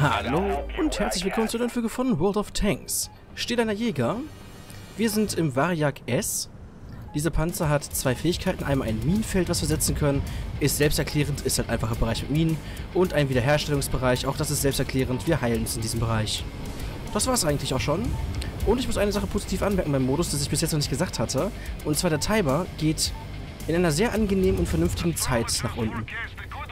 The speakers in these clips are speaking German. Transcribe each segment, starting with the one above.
Hallo und herzlich willkommen zu der Folge von World of Tanks. Steht einer Jäger. Wir sind im Variak S. Dieser Panzer hat zwei Fähigkeiten. Einmal ein Minenfeld, was wir setzen können. Ist selbsterklärend, ist ein einfacher Bereich mit Minen. Und ein Wiederherstellungsbereich, auch das ist selbsterklärend. Wir heilen uns in diesem Bereich. Das war es eigentlich auch schon. Und ich muss eine Sache positiv anmerken beim Modus, das ich bis jetzt noch nicht gesagt hatte. Und zwar der Timer geht in einer sehr angenehmen und vernünftigen Zeit nach unten.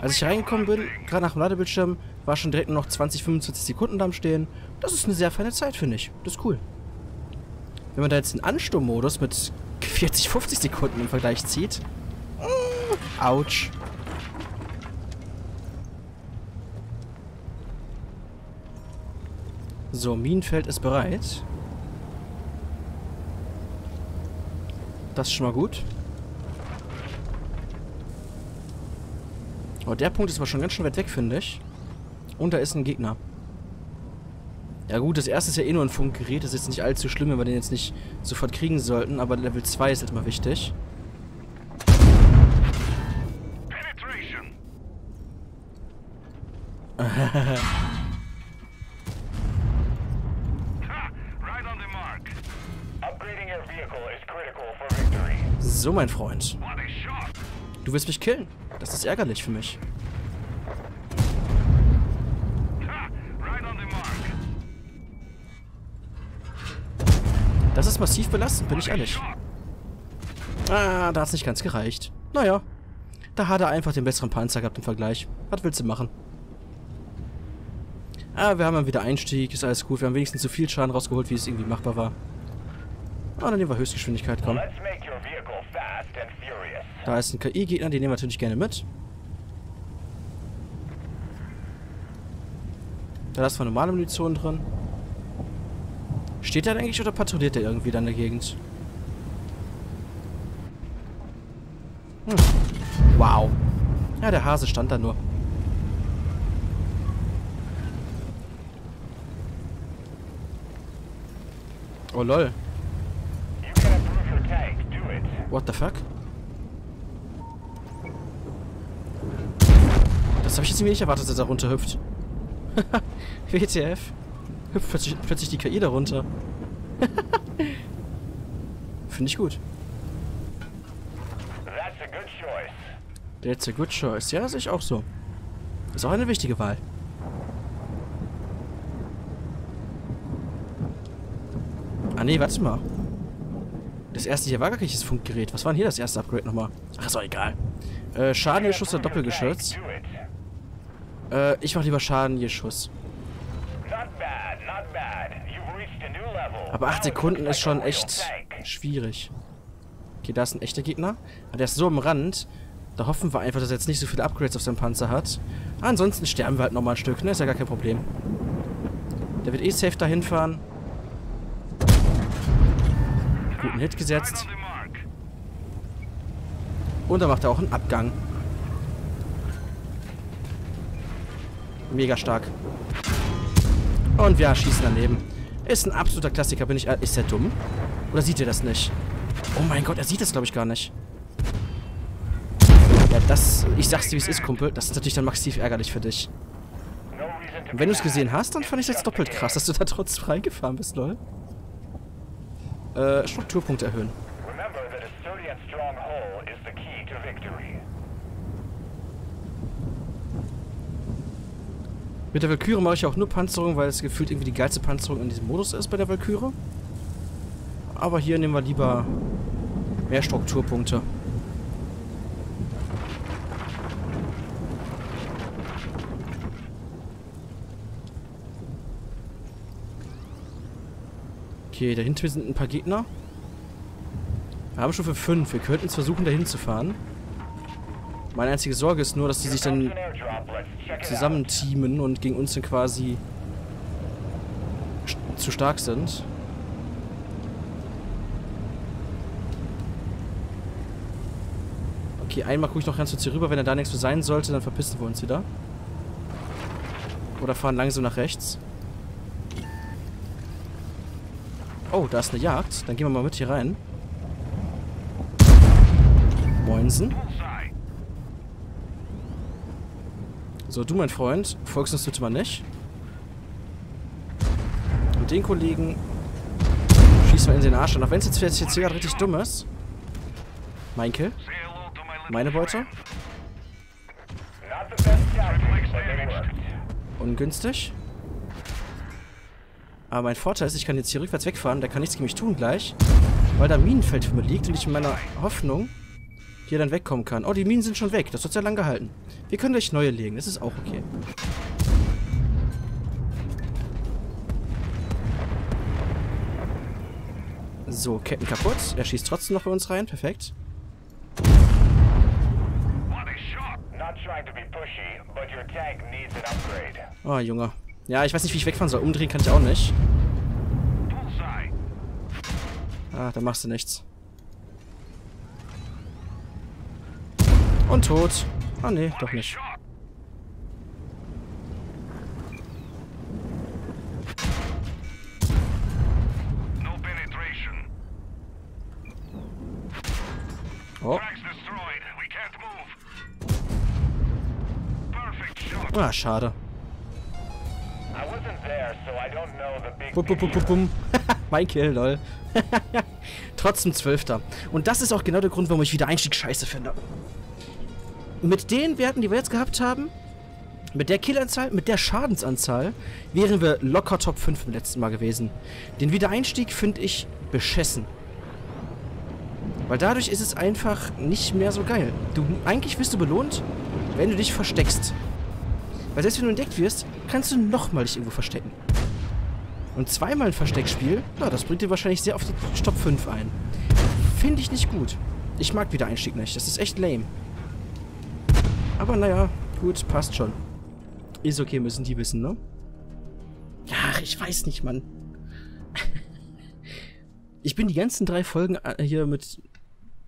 Als ich reingekommen bin, gerade nach dem Ladebildschirm, war schon direkt nur noch 20, 25 Sekunden am Stehen. Das ist eine sehr feine Zeit, finde ich. Das ist cool. Wenn man da jetzt den Ansturmmodus mit 40, 50 Sekunden im Vergleich zieht. Mm, ouch. So, Minenfeld ist bereit. Das ist schon mal gut. Aber der Punkt ist aber schon ganz schön weit weg, finde ich. Und da ist ein Gegner. Ja gut, das erste ist ja eh nur ein Funkgerät. Das ist jetzt nicht allzu schlimm, wenn wir den jetzt nicht sofort kriegen sollten. Aber Level 2 ist jetzt mal wichtig. so, mein Freund. Du willst mich killen. Das ist ärgerlich für mich. Das ist massiv belastend, bin ich ehrlich. Ah, da hat es nicht ganz gereicht. Naja, da hat er einfach den besseren Panzer gehabt im Vergleich. Was willst du machen? Ah, wir haben dann wieder Einstieg, ist alles gut. Wir haben wenigstens so viel Schaden rausgeholt, wie es irgendwie machbar war. Ah, dann nehmen wir Höchstgeschwindigkeit, komm. Da ist ein KI-Gegner, den nehmen wir natürlich gerne mit. Da ist zwar normale Munition drin. Steht der eigentlich oder patrouilliert der irgendwie da in der Gegend? Hm. Wow. Ja, der Hase stand da nur. Oh lol. What the fuck? Das habe ich jetzt nicht erwartet, dass er runterhüpft. WTF? Hüpft plötzlich, plötzlich die KI darunter. Finde ich gut. That's a good choice. Ja, sehe ich auch so. Ist auch eine wichtige Wahl. Ah nee, warte mal. Das erste hier war gar nicht das Funkgerät. Was war denn hier das erste Upgrade nochmal? Ach, ist auch egal. Äh, Schadengeschuss oder Doppelgeschütz? Äh, ich mach lieber Schadengeschuss. Aber 8 Sekunden ist schon echt schwierig. Okay, da ist ein echter Gegner. Aber der ist so am Rand. Da hoffen wir einfach, dass er jetzt nicht so viele Upgrades auf seinem Panzer hat. ansonsten sterben wir halt nochmal ein Stück, ne? Ist ja gar kein Problem. Der wird eh safe dahin fahren. Guten Hit gesetzt. Und da macht er auch einen Abgang. Mega stark. Und wir schießen daneben. Ist ein absoluter Klassiker, bin ich... Äh, ist der dumm? Oder sieht er das nicht? Oh mein Gott, er sieht das, glaube ich, gar nicht. Ja, das... Ich sag's dir, wie es ist, Kumpel. Das ist natürlich dann massiv ärgerlich für dich. Und wenn du es gesehen hast, dann fand ich das doppelt krass, dass du da trotzdem reingefahren bist, lol. Äh, Strukturpunkt erhöhen. Mit der Valkyrie mache ich auch nur Panzerung, weil es gefühlt irgendwie die geilste Panzerung in diesem Modus ist bei der Valkyrie. Aber hier nehmen wir lieber mehr Strukturpunkte. Okay, dahinter sind ein paar Gegner. Wir haben für fünf. Wir könnten jetzt versuchen, dahin zu fahren. Meine einzige Sorge ist nur, dass die sich dann zusammen teamen und gegen uns dann quasi zu stark sind. Okay, einmal gucke ich noch ganz kurz hier rüber. Wenn er da nichts für sein sollte, dann verpissen wir uns wieder. Oder fahren langsam nach rechts. Oh, da ist eine Jagd. Dann gehen wir mal mit hier rein. Moinsen. So, du, mein Freund, folgst uns bitte mal nicht. Und den Kollegen schießen wir in den Arsch. Und auch wenn es jetzt, jetzt hier gerade richtig dumm ist. Mein Kill. Meine Beute. Ungünstig. Aber mein Vorteil ist, ich kann jetzt hier rückwärts wegfahren. Der kann nichts gegen mich tun gleich. Weil da Minenfeld für mich liegt und ich in meiner Hoffnung hier dann wegkommen kann. Oh, die Minen sind schon weg. Das hat sehr lang gehalten. Wir können gleich neue legen. Das ist auch okay. So, Ketten kaputt. Er schießt trotzdem noch bei uns rein. Perfekt. Oh, Junge. Ja, ich weiß nicht, wie ich wegfahren soll. Umdrehen kann ich auch nicht. Ah, da machst du nichts. Und tot. Ah, nee, doch nicht. Oh. Ah, schade. Bum, bum, bum, bum, bum. mein Kill, lol. Trotzdem Zwölfter. Und das ist auch genau der Grund, warum ich wieder Einstieg scheiße finde. Mit den Werten, die wir jetzt gehabt haben, mit der Killanzahl, mit der Schadensanzahl, wären wir locker Top 5 im letzten Mal gewesen. Den Wiedereinstieg finde ich beschissen. Weil dadurch ist es einfach nicht mehr so geil. Du, eigentlich wirst du belohnt, wenn du dich versteckst. Weil selbst wenn du entdeckt wirst, kannst du nochmal dich irgendwo verstecken. Und zweimal ein Versteckspiel, na, das bringt dir wahrscheinlich sehr auf die Top 5 ein. Finde ich nicht gut. Ich mag Wiedereinstieg nicht. Das ist echt lame. Aber naja, gut, passt schon. Ist okay, müssen die wissen, ne? Ja, ich weiß nicht, Mann. ich bin die ganzen drei Folgen äh, hier mit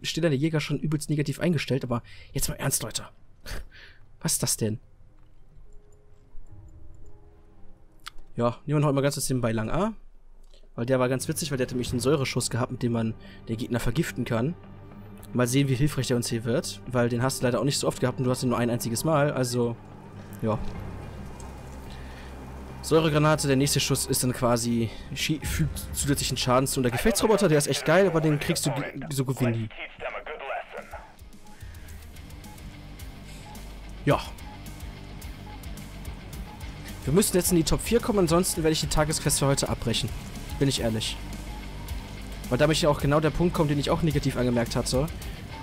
Stiller der Jäger schon übelst negativ eingestellt, aber jetzt mal ernst, Leute. Was ist das denn? Ja, nehmen wir heute mal ganz kurz den bei Lang A. Weil der war ganz witzig, weil der hat nämlich einen Säureschuss gehabt, mit dem man den Gegner vergiften kann. Mal sehen, wie hilfreich der uns hier wird. Weil den hast du leider auch nicht so oft gehabt und du hast ihn nur ein einziges Mal. Also, ja. Säuregranate, der nächste Schuss ist dann quasi, fügt zusätzlichen Schaden zu. Und der Gefechtsroboter, der ist echt geil, aber den kriegst du so gewinni. Ja. Wir müssen jetzt in die Top 4 kommen, ansonsten werde ich die Tagesquest für heute abbrechen. Bin ich ehrlich. Weil damit ja auch genau der Punkt kommt, den ich auch negativ angemerkt hatte.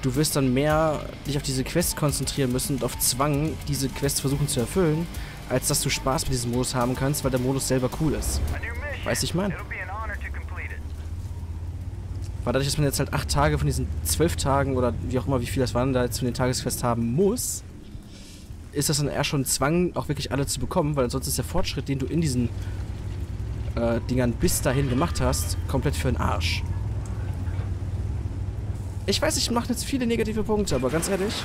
Du wirst dann mehr dich auf diese Quest konzentrieren müssen und auf Zwang diese Quest versuchen zu erfüllen, als dass du Spaß mit diesem Modus haben kannst, weil der Modus selber cool ist. Weiß ich mein. Weil dadurch, dass man jetzt halt acht Tage von diesen zwölf Tagen oder wie auch immer, wie viel das waren, da jetzt von den Tagesquest haben muss, ist das dann eher schon ein Zwang, auch wirklich alle zu bekommen, weil ansonsten ist der Fortschritt, den du in diesen äh, Dingern bis dahin gemacht hast, komplett für den Arsch. Ich weiß, ich mache jetzt viele negative Punkte, aber ganz ehrlich,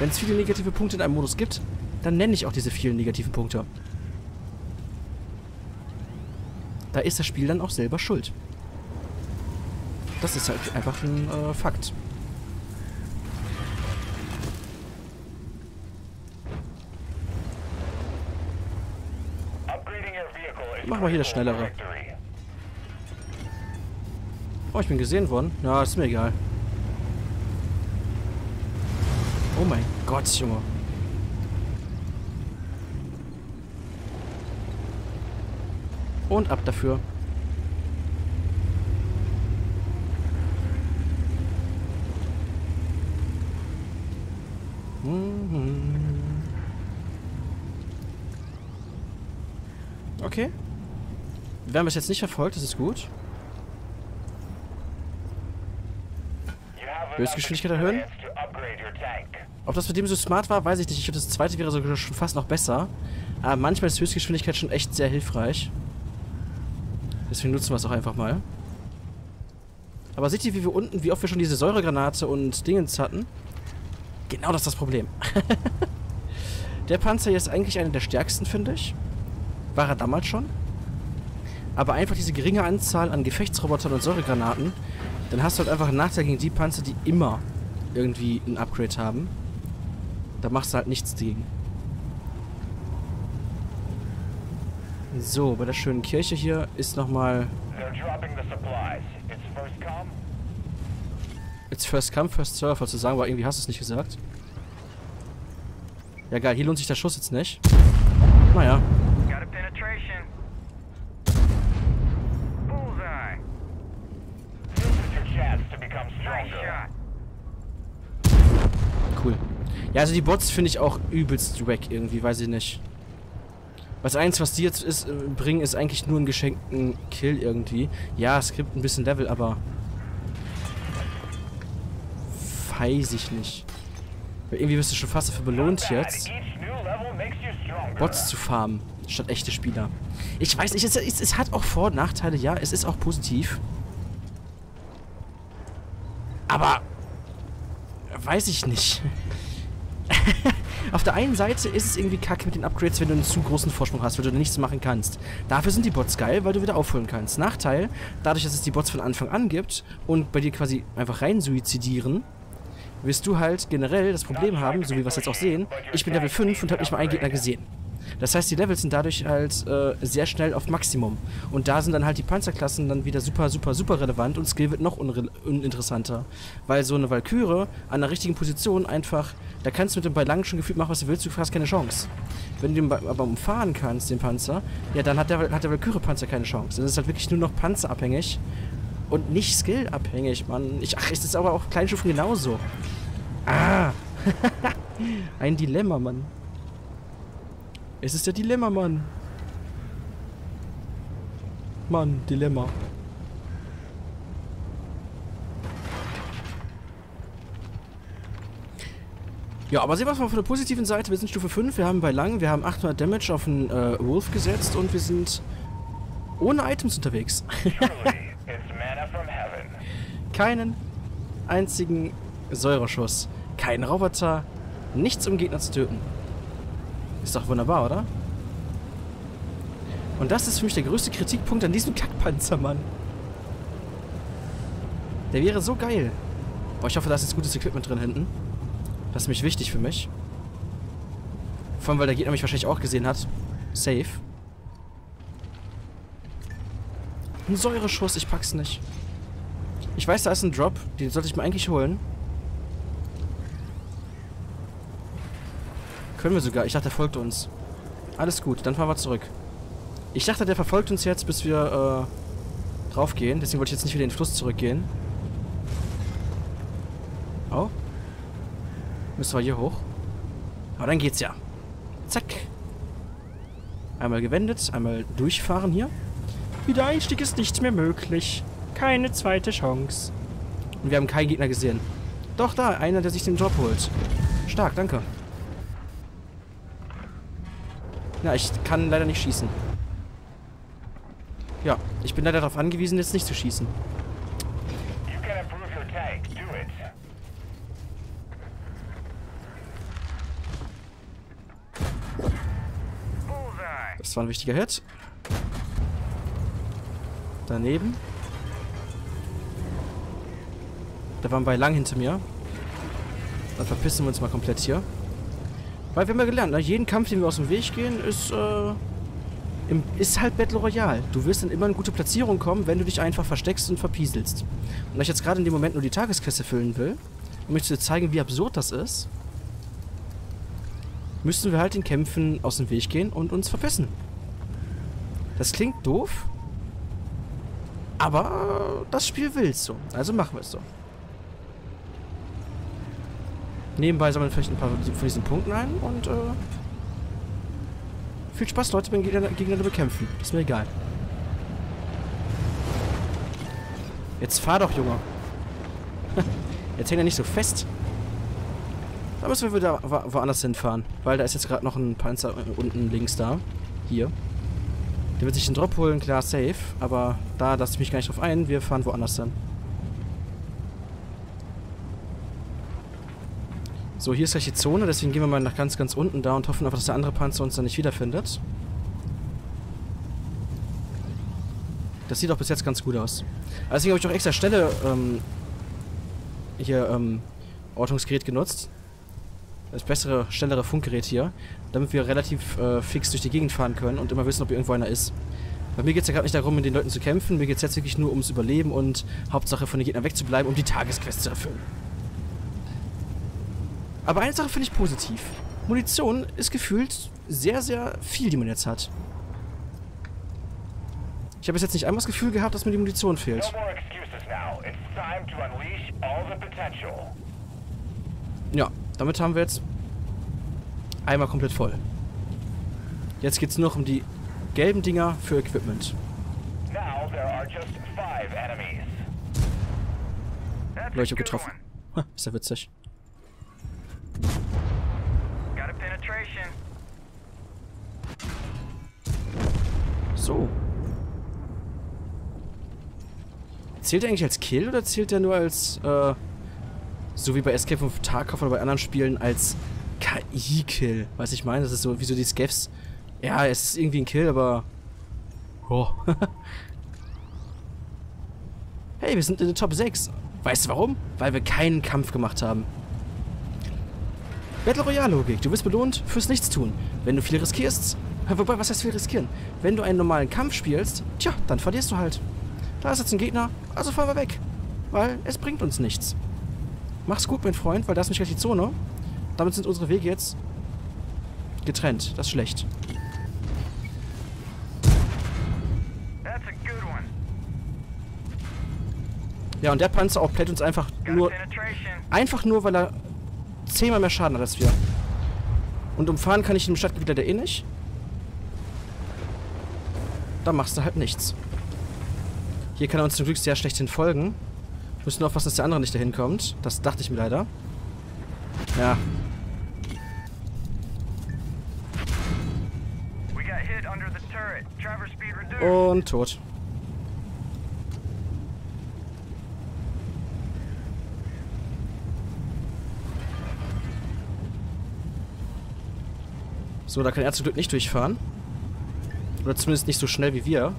wenn es viele negative Punkte in einem Modus gibt, dann nenne ich auch diese vielen negativen Punkte. Da ist das Spiel dann auch selber schuld. Das ist halt einfach ein äh, Fakt. Machen wir hier das Schnellere. Oh, ich bin gesehen worden. Ja, ist mir egal. Oh mein Gott, Junge. Und ab dafür. Mhm. Okay. Wir haben es jetzt nicht verfolgt, das ist gut. Höchstgeschwindigkeit erhöhen. Ob das mit dem so smart war, weiß ich nicht. Ich glaube, das zweite wäre sogar schon fast noch besser. Aber manchmal ist Höchstgeschwindigkeit schon echt sehr hilfreich. Deswegen nutzen wir es auch einfach mal. Aber seht ihr, wie wir unten, wie oft wir schon diese Säuregranate und Dingens hatten? Genau das ist das Problem. der Panzer hier ist eigentlich einer der stärksten, finde ich. War er damals schon. Aber einfach diese geringe Anzahl an Gefechtsrobotern und Säuregranaten, dann hast du halt einfach einen Nachteil gegen die Panzer, die immer irgendwie ein Upgrade haben. Da machst du halt nichts gegen. So, bei der schönen Kirche hier ist nochmal... It's first come, first serve, zu sagen, aber irgendwie hast du es nicht gesagt. Ja geil, hier lohnt sich der Schuss jetzt nicht. Naja. Ja, also die Bots finde ich auch übelst wack irgendwie, weiß ich nicht. Was eins, was die jetzt ist, äh, bringen, ist eigentlich nur einen geschenkten Kill irgendwie. Ja, es gibt ein bisschen Level, aber... Weiß ich nicht. Weil irgendwie wirst du schon fast dafür belohnt jetzt, Bots zu farmen, statt echte Spieler. Ich weiß nicht, es, es, es hat auch Vor- und Nachteile, ja, es ist auch positiv. Aber... Weiß ich nicht. Auf der einen Seite ist es irgendwie kacke mit den Upgrades, wenn du einen zu großen Vorsprung hast, weil du nichts machen kannst. Dafür sind die Bots geil, weil du wieder aufholen kannst. Nachteil, dadurch, dass es die Bots von Anfang an gibt und bei dir quasi einfach rein suizidieren, wirst du halt generell das Problem haben, so wie wir es jetzt auch sehen, ich bin Level 5 und habe nicht mal einen Gegner gesehen. Das heißt, die Levels sind dadurch halt äh, sehr schnell auf Maximum. Und da sind dann halt die Panzerklassen dann wieder super, super, super relevant und Skill wird noch uninteressanter. Weil so eine Valkyrie an der richtigen Position einfach, da kannst du mit dem bei lang schon gefühlt machen, was du willst, du hast keine Chance. Wenn du den aber umfahren kannst, den Panzer, ja, dann hat der, hat der Valkyrie-Panzer keine Chance. Das ist halt wirklich nur noch panzerabhängig und nicht skillabhängig, Mann. Ich, ach, ist das aber auch Kleinstufen genauso. Ah! Ein Dilemma, Mann. Es ist der Dilemma, Mann. Mann, Dilemma. Ja, aber sehen wir es mal von der positiven Seite. Wir sind Stufe 5, wir haben bei Lang, wir haben 800 Damage auf den äh, Wolf gesetzt und wir sind ohne Items unterwegs. Keinen einzigen Säureschuss. Kein Roboter. Nichts, um Gegner zu töten. Ist doch wunderbar, oder? Und das ist für mich der größte Kritikpunkt an diesem Kackpanzer, Mann. Der wäre so geil. Boah, ich hoffe, da ist jetzt gutes Equipment drin hinten. Das ist nämlich wichtig für mich. Vor allem, weil der Gegner mich wahrscheinlich auch gesehen hat. Safe. Ein Säureschuss, ich pack's nicht. Ich weiß, da ist ein Drop. Den sollte ich mir eigentlich holen. Können wir sogar. Ich dachte, der folgt uns. Alles gut, dann fahren wir zurück. Ich dachte, der verfolgt uns jetzt, bis wir äh, draufgehen. Deswegen wollte ich jetzt nicht wieder in den Fluss zurückgehen. Oh. Müssen wir hier hoch. Aber dann geht's ja. Zack. Einmal gewendet, einmal durchfahren hier. Wiedereinstieg ist nicht mehr möglich. Keine zweite Chance. Und wir haben keinen Gegner gesehen. Doch, da, einer, der sich den Job holt. Stark, danke. Ja, ich kann leider nicht schießen. Ja, ich bin leider darauf angewiesen, jetzt nicht zu schießen. Das war ein wichtiger Hit. Daneben. Da waren bei lang hinter mir. Dann verpissen wir uns mal komplett hier. Weil wir haben ja gelernt, ne? jeden Kampf, den wir aus dem Weg gehen, ist, äh, im, ist halt Battle Royale. Du wirst dann immer in gute Platzierung kommen, wenn du dich einfach versteckst und verpieselst. Und da ich jetzt gerade in dem Moment nur die Tagesqueste füllen will, um euch zu zeigen, wie absurd das ist, müssten wir halt den Kämpfen aus dem Weg gehen und uns verpissen. Das klingt doof, aber das Spiel will es so. Also machen wir es so. Nebenbei sammeln vielleicht ein paar von diesen Punkten ein und äh, viel Spaß, Leute, beim Gegner, Gegner bekämpfen. Ist mir egal. Jetzt fahr doch, Junge. jetzt hängt er nicht so fest. Da müssen wir wieder wo woanders hinfahren. Weil da ist jetzt gerade noch ein Panzer unten links da. Hier. Der wird sich den Drop holen, klar, safe. Aber da lasse ich mich gar nicht drauf ein. Wir fahren woanders hin. So, hier ist gleich die Zone, deswegen gehen wir mal nach ganz, ganz unten da und hoffen einfach, dass der andere Panzer uns dann nicht wiederfindet. Das sieht auch bis jetzt ganz gut aus. Deswegen habe ich auch extra Stelle ähm, hier ähm, Ortungsgerät genutzt. das bessere, schnellere Funkgerät hier, damit wir relativ äh, fix durch die Gegend fahren können und immer wissen, ob irgendwo einer ist. Bei mir geht es ja gerade nicht darum, mit den Leuten zu kämpfen, mir geht es jetzt wirklich nur ums Überleben und Hauptsache von den Gegnern wegzubleiben, um die Tagesquest zu erfüllen. Aber eine Sache finde ich positiv. Munition ist gefühlt sehr, sehr viel, die man jetzt hat. Ich habe bis jetzt nicht einmal das Gefühl gehabt, dass mir die Munition fehlt. Ja, damit haben wir jetzt einmal komplett voll. Jetzt geht es nur noch um die gelben Dinger für Equipment. Leute, ich hab getroffen. Ha, ist ja witzig. So. Zählt er eigentlich als Kill oder zählt er nur als, äh, so wie bei Escape from Tarkov oder bei anderen Spielen, als KI-Kill? Weiß ich meine, das ist so wie so die Scavs. Ja, es ist irgendwie ein Kill, aber... Oh. hey, wir sind in der Top 6. Weißt du warum? Weil wir keinen Kampf gemacht haben. Battle Royale Logik. Du wirst belohnt fürs Nichtstun. Wenn du viel riskierst... Wobei, was heißt viel riskieren? Wenn du einen normalen Kampf spielst, tja, dann verlierst du halt. Da ist jetzt ein Gegner, also fahren wir weg. Weil es bringt uns nichts. Mach's gut, mein Freund, weil da ist nicht gleich die Zone. Damit sind unsere Wege jetzt getrennt. Das ist schlecht. Ja, und der Panzer auch plätt uns einfach nur... Einfach nur, weil er zehnmal mehr Schaden hat als wir. Und umfahren kann ich im Stadtgebiet leider eh nicht. Da machst du halt nichts. Hier kann er uns zum Glück sehr schlecht hinfolgen. Wir müssen nur aufpassen, dass der andere nicht dahin kommt. Das dachte ich mir leider. Ja. Und tot. So, da kann er zum Glück nicht durchfahren. Oder zumindest nicht so schnell wie wir.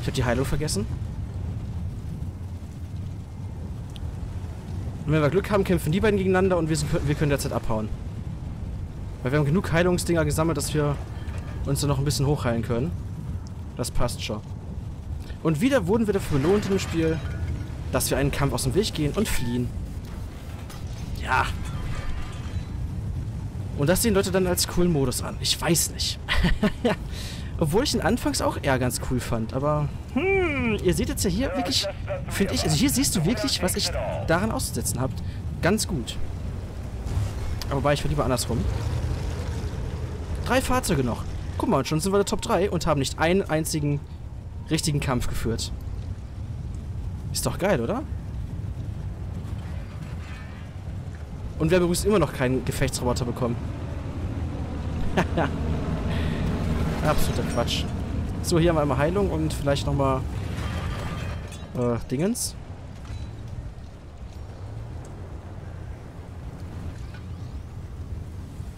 Ich habe die Heilung vergessen. Und wenn wir Glück haben, kämpfen die beiden gegeneinander und wir, sind, wir können derzeit abhauen. Weil wir haben genug Heilungsdinger gesammelt, dass wir uns dann noch ein bisschen hochheilen können. Das passt schon. Und wieder wurden wir dafür belohnt dem Spiel, dass wir einen Kampf aus dem Weg gehen und fliehen. Ja, und das sehen Leute dann als coolen Modus an. Ich weiß nicht. Obwohl ich ihn anfangs auch eher ganz cool fand. Aber, hm, ihr seht jetzt ja hier wirklich, finde ich, also hier siehst du wirklich, was ich daran auszusetzen habe. Ganz gut. Aber wobei, ich will lieber andersrum. Drei Fahrzeuge noch. Guck mal, und schon sind wir der Top 3 und haben nicht einen einzigen richtigen Kampf geführt. Ist doch geil, oder? Und wir haben übrigens immer noch keinen Gefechtsroboter bekommen. Absoluter Quatsch. So, hier haben wir einmal Heilung und vielleicht nochmal äh, Dingens.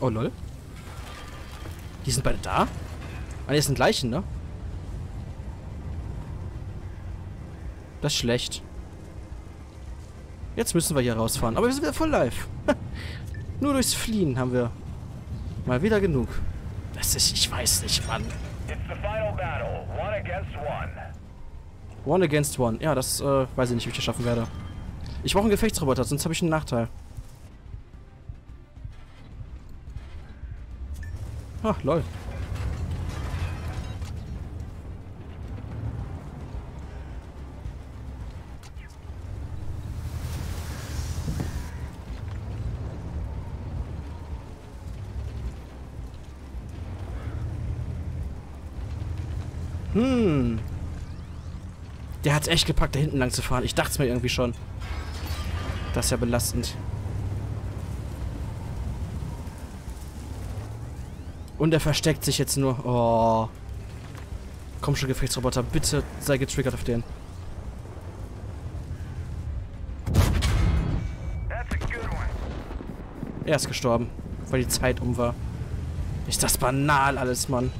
Oh, lol. Die sind beide da? Ah, die sind gleichen, ne? Das ist schlecht. Jetzt müssen wir hier rausfahren. Aber wir sind wieder voll live. Nur durchs Fliehen haben wir mal wieder genug. Das ist, ich weiß nicht, Mann. One against one. Ja, das äh, weiß ich nicht, wie ich das schaffen werde. Ich brauche einen Gefechtsroboter, sonst habe ich einen Nachteil. Ah, lol. Hm. Der hat's echt gepackt, da hinten lang zu fahren. Ich dachte es mir irgendwie schon. Das ist ja belastend. Und er versteckt sich jetzt nur. Oh. Komm schon, Gefechtsroboter. Bitte sei getriggert auf den. Er ist gestorben, weil die Zeit um war. Ist das banal alles, Mann.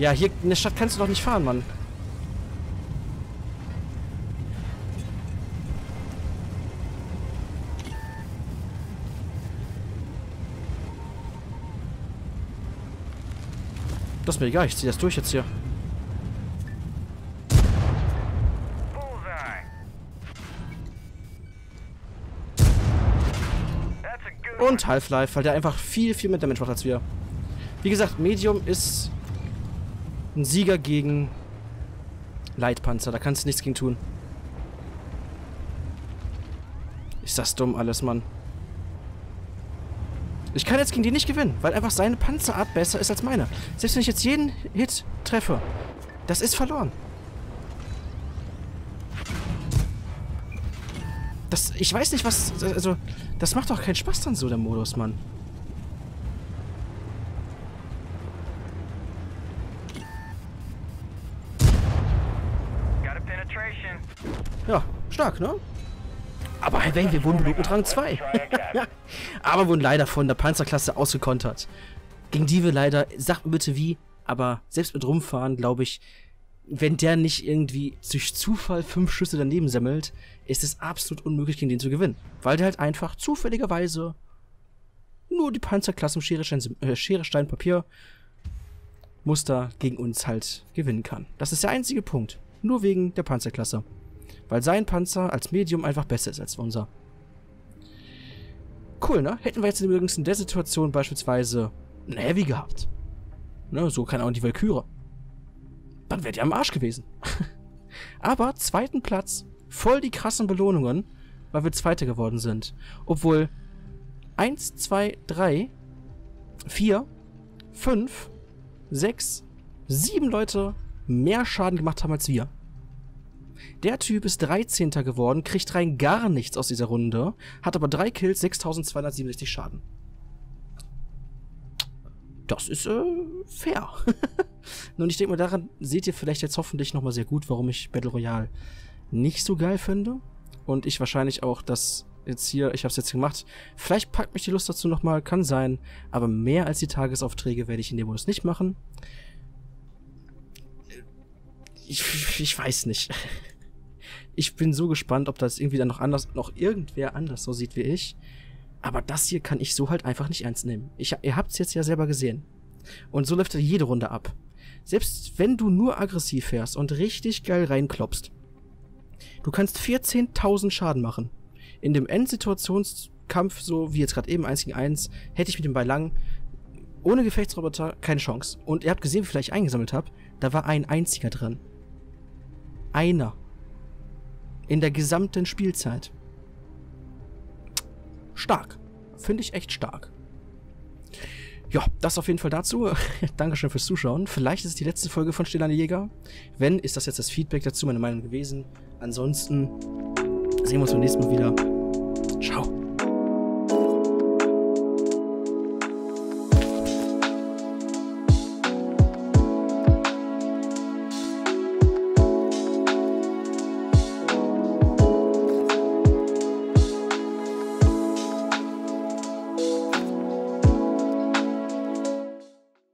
Ja, hier in der Stadt kannst du doch nicht fahren, Mann. Das ist mir egal, ich zieh das durch jetzt hier. Und Half-Life, weil der einfach viel, viel mehr Damage macht als wir. Wie gesagt, Medium ist ein Sieger gegen Leitpanzer. Da kannst du nichts gegen tun. Ist das dumm alles, Mann. Ich kann jetzt gegen die nicht gewinnen, weil einfach seine Panzerart besser ist als meine. Selbst wenn ich jetzt jeden Hit treffe, das ist verloren. Das, ich weiß nicht, was... Also, das macht doch keinen Spaß dann so, der Modus, Mann. Ja, stark, ne? Aber hey, wir wurden belohnt mit Rang 2. aber wurden leider von der Panzerklasse ausgekontert. Gegen die wir leider, sag mir bitte wie, aber selbst mit Rumfahren, glaube ich, wenn der nicht irgendwie durch Zufall fünf Schüsse daneben sammelt, ist es absolut unmöglich, gegen den zu gewinnen. Weil der halt einfach zufälligerweise nur die Panzerklassen Schere, Stein, äh, Schere, Stein, Papier Muster gegen uns halt gewinnen kann. Das ist der einzige Punkt. Nur wegen der Panzerklasse. Weil sein Panzer als Medium einfach besser ist als unser. Cool, ne? Hätten wir jetzt übrigens in der Situation beispielsweise ein Heavy gehabt. Ne, so kann auch die Valkyrie. Dann wärt ihr am Arsch gewesen. Aber zweiten Platz, voll die krassen Belohnungen, weil wir Zweiter geworden sind. Obwohl 1, 2, 3, 4, 5, 6, 7 Leute mehr Schaden gemacht haben als wir. Der Typ ist 13. geworden, kriegt rein gar nichts aus dieser Runde, hat aber 3 Kills, 6267 Schaden. Das ist äh, fair. Nun, ich denke mal, daran seht ihr vielleicht jetzt hoffentlich nochmal sehr gut, warum ich Battle Royale nicht so geil finde. Und ich wahrscheinlich auch das jetzt hier, ich habe es jetzt gemacht. Vielleicht packt mich die Lust dazu nochmal, kann sein. Aber mehr als die Tagesaufträge werde ich in dem Modus nicht machen. Ich, ich weiß nicht. Ich bin so gespannt, ob das irgendwie dann noch anders, noch irgendwer anders so sieht wie ich. Aber das hier kann ich so halt einfach nicht ernst nehmen. Ich, ihr habt es jetzt ja selber gesehen. Und so läuft jede Runde ab. Selbst wenn du nur aggressiv fährst und richtig geil reinklopst, du kannst 14.000 Schaden machen. In dem Endsituationskampf, so wie jetzt gerade eben 1 gegen 1, hätte ich mit dem Ball lang ohne Gefechtsroboter keine Chance. Und ihr habt gesehen, wie viel ich eingesammelt habe. Da war ein einziger drin. Einer in der gesamten Spielzeit. Stark. Finde ich echt stark. Ja, das auf jeden Fall dazu. Dankeschön fürs Zuschauen. Vielleicht ist es die letzte Folge von Stillane Jäger. Wenn, ist das jetzt das Feedback dazu, meine Meinung gewesen. Ansonsten sehen wir uns beim nächsten Mal wieder. Ciao.